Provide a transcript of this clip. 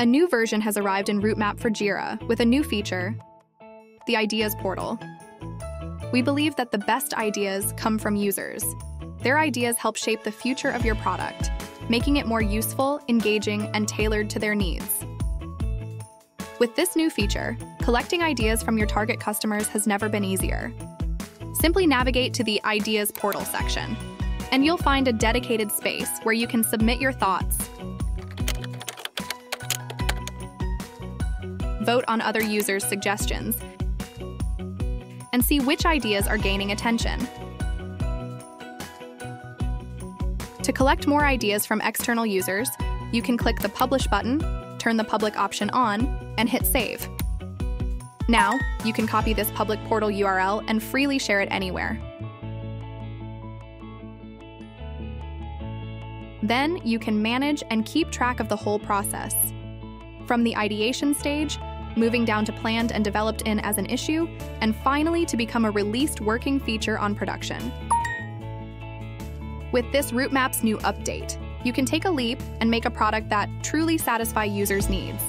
A new version has arrived in Routemap for Jira with a new feature, the Ideas Portal. We believe that the best ideas come from users. Their ideas help shape the future of your product, making it more useful, engaging, and tailored to their needs. With this new feature, collecting ideas from your target customers has never been easier. Simply navigate to the Ideas Portal section, and you'll find a dedicated space where you can submit your thoughts, vote on other users' suggestions, and see which ideas are gaining attention. To collect more ideas from external users, you can click the Publish button, turn the public option on, and hit Save. Now, you can copy this public portal URL and freely share it anywhere. Then, you can manage and keep track of the whole process. From the ideation stage, moving down to planned and developed in as an issue, and finally to become a released working feature on production. With this Routemap's new update, you can take a leap and make a product that truly satisfies users' needs.